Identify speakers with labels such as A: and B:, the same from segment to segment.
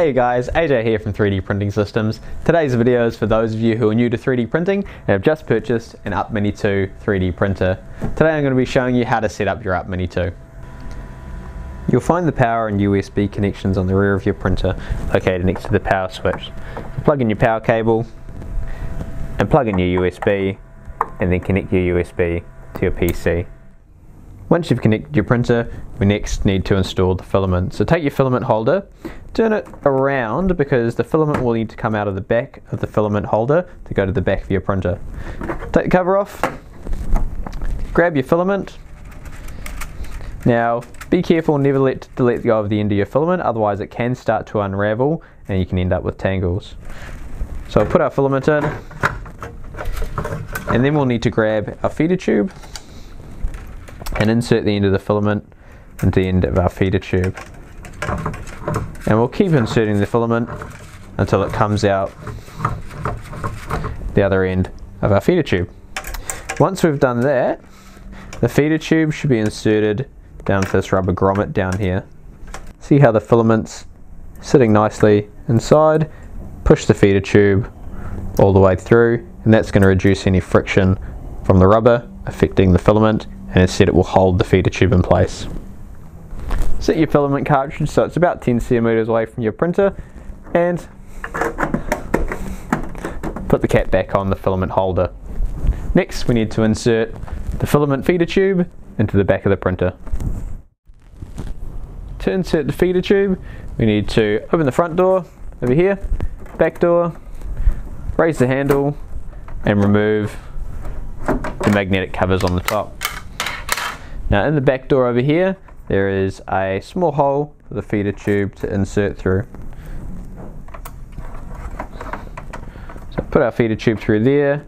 A: Hey guys, AJ here from 3D Printing Systems. Today's video is for those of you who are new to 3D printing and have just purchased an Up Mini 2 3D printer. Today I'm going to be showing you how to set up your Up Mini 2. You'll find the power and USB connections on the rear of your printer located next to the power switch. Plug in your power cable and plug in your USB and then connect your USB to your PC. Once you've connected your printer, we next need to install the filament. So take your filament holder, turn it around because the filament will need to come out of the back of the filament holder to go to the back of your printer. Take the cover off, grab your filament. Now, be careful never let, to let go of the end of your filament, otherwise it can start to unravel and you can end up with tangles. So I'll put our filament in, and then we'll need to grab our feeder tube and insert the end of the filament into the end of our feeder tube. And we'll keep inserting the filament until it comes out the other end of our feeder tube. Once we've done that, the feeder tube should be inserted down to this rubber grommet down here. See how the filament's sitting nicely inside. Push the feeder tube all the way through and that's going to reduce any friction from the rubber affecting the filament and instead it will hold the feeder tube in place. Set your filament cartridge so it's about 10 centimeters away from your printer and put the cap back on the filament holder. Next we need to insert the filament feeder tube into the back of the printer. To insert the feeder tube we need to open the front door over here, back door, raise the handle and remove the magnetic covers on the top. Now in the back door over here, there is a small hole for the feeder tube to insert through. So put our feeder tube through there,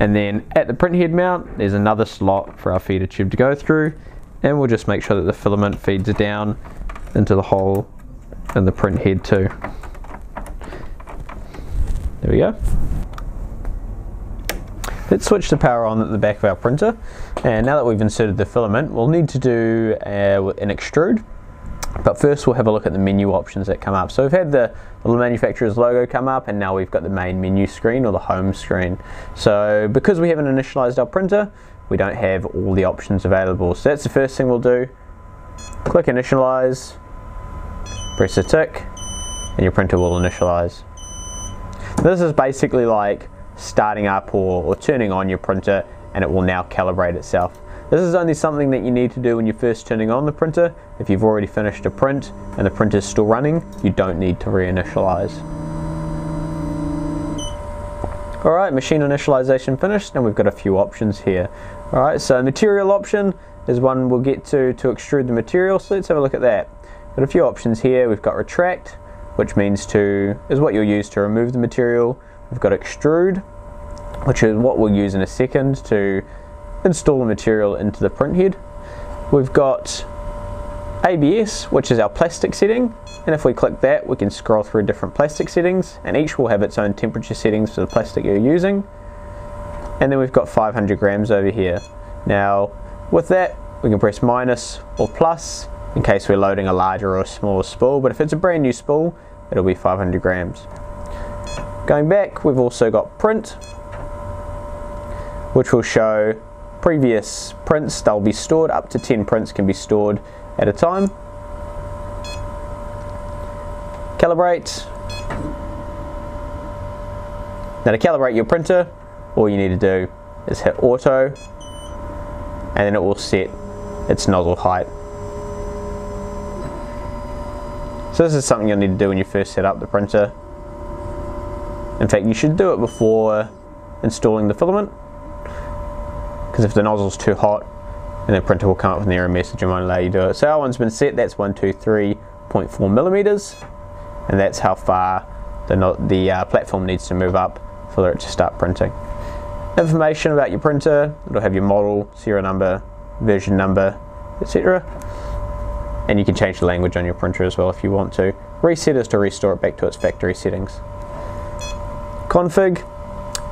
A: and then at the print head mount, there's another slot for our feeder tube to go through, and we'll just make sure that the filament feeds down into the hole in the print head too. There we go. Let's switch the power on at the back of our printer. And now that we've inserted the filament, we'll need to do uh, an extrude. But first we'll have a look at the menu options that come up. So we've had the little manufacturer's logo come up and now we've got the main menu screen or the home screen. So because we haven't initialized our printer, we don't have all the options available. So that's the first thing we'll do. Click initialize, press a tick, and your printer will initialize. This is basically like starting up or, or turning on your printer and it will now calibrate itself. This is only something that you need to do when you're first turning on the printer. If you've already finished a print and the printer is still running, you don't need to reinitialize. Alright, machine initialization finished and we've got a few options here. Alright, so material option is one we'll get to to extrude the material, so let's have a look at that. Got a few options here, we've got retract, which means to, is what you'll use to remove the material. We've got extrude, which is what we'll use in a second to install the material into the print head. We've got ABS, which is our plastic setting, and if we click that, we can scroll through different plastic settings, and each will have its own temperature settings for the plastic you're using. And then we've got 500 grams over here. Now, with that, we can press minus or plus in case we're loading a larger or a smaller spool, but if it's a brand new spool, it'll be 500 grams. Going back, we've also got print, which will show previous prints. They'll be stored, up to 10 prints can be stored at a time. Calibrate. Now to calibrate your printer, all you need to do is hit auto and then it will set its nozzle height. So this is something you'll need to do when you first set up the printer. In fact, you should do it before installing the filament because if the nozzle's too hot, then the printer will come up with an error message and won't allow you to do it. So our one's been set, that's 123.4 millimeters, and that's how far the, the uh, platform needs to move up for it to start printing. Information about your printer, it'll have your model, serial number, version number, etc. And you can change the language on your printer as well if you want to. Reset is to restore it back to its factory settings config,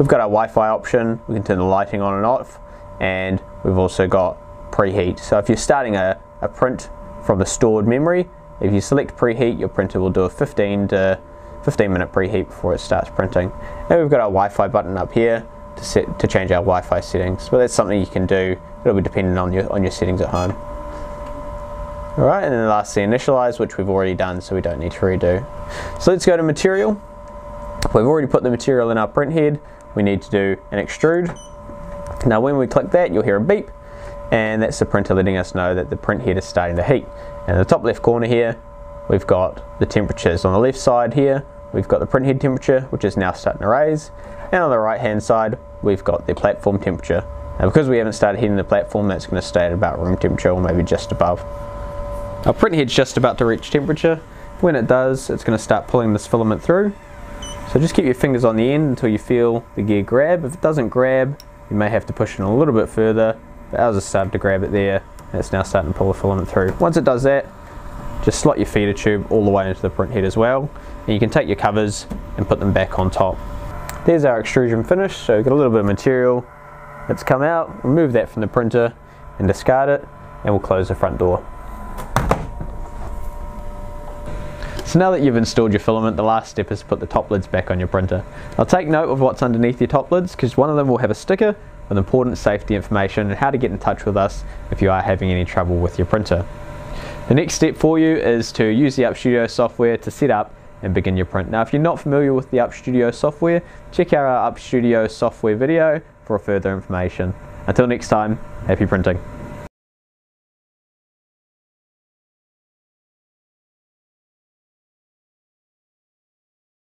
A: we've got our Wi-Fi option, we can turn the lighting on and off, and we've also got preheat. So if you're starting a, a print from the stored memory, If you select preheat, your printer will do a 15 to 15 minute preheat before it starts printing. And we've got our Wi-Fi button up here to set to change our Wi-Fi settings. But that's something you can do. It'll be dependent on your on your settings at home. Alright, and then lastly initialize, which we've already done, so we don't need to redo. So let's go to material. We've already put the material in our print head. We need to do an extrude. Now when we click that, you'll hear a beep, and that's the printer letting us know that the print head is starting to heat. And in the top left corner here, we've got the temperatures. On the left side here, we've got the print head temperature, which is now starting to raise. And on the right hand side, we've got the platform temperature. Now because we haven't started heating the platform, that's going to stay at about room temperature or maybe just above. Our print head's just about to reach temperature. When it does, it's going to start pulling this filament through. So just keep your fingers on the end until you feel the gear grab. If it doesn't grab, you may have to push it a little bit further. But ours has started to grab it there, and it's now starting to pull the filament through. Once it does that, just slot your feeder tube all the way into the print head as well. And you can take your covers and put them back on top. There's our extrusion finish. So we've got a little bit of material that's come out. Remove that from the printer and discard it, and we'll close the front door. So now that you've installed your filament, the last step is to put the top lids back on your printer. I'll take note of what's underneath your top lids because one of them will have a sticker with important safety information and how to get in touch with us if you are having any trouble with your printer. The next step for you is to use the UpStudio software to set up and begin your print. Now if you're not familiar with the UpStudio software, check out our UpStudio software video for further information. Until next time, happy printing.